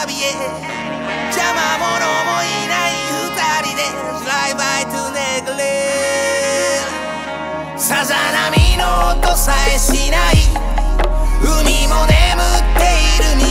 旅へ。邪魔者もいない二人で。Fly by to ネグレさざ波の音さえしない。海も眠っているに